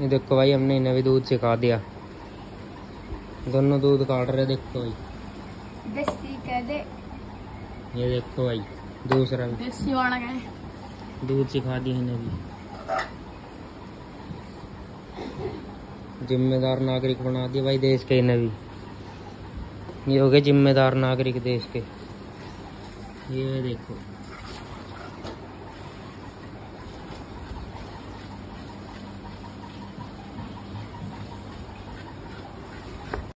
ये देखो भाई हमने इन्हें भी दूध सिखा दिया। दोनों दूध काट रहे देखो भाई। ये देखो भाई दूसरा भी। दूध सिखा दिया इन्हें भी। जिम्मेदार नागरिक बना दिया भाई देश के इन्हें भी। ये हो गए जिम्मेदार नागरिक देश के। ये देखो।